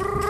brrr,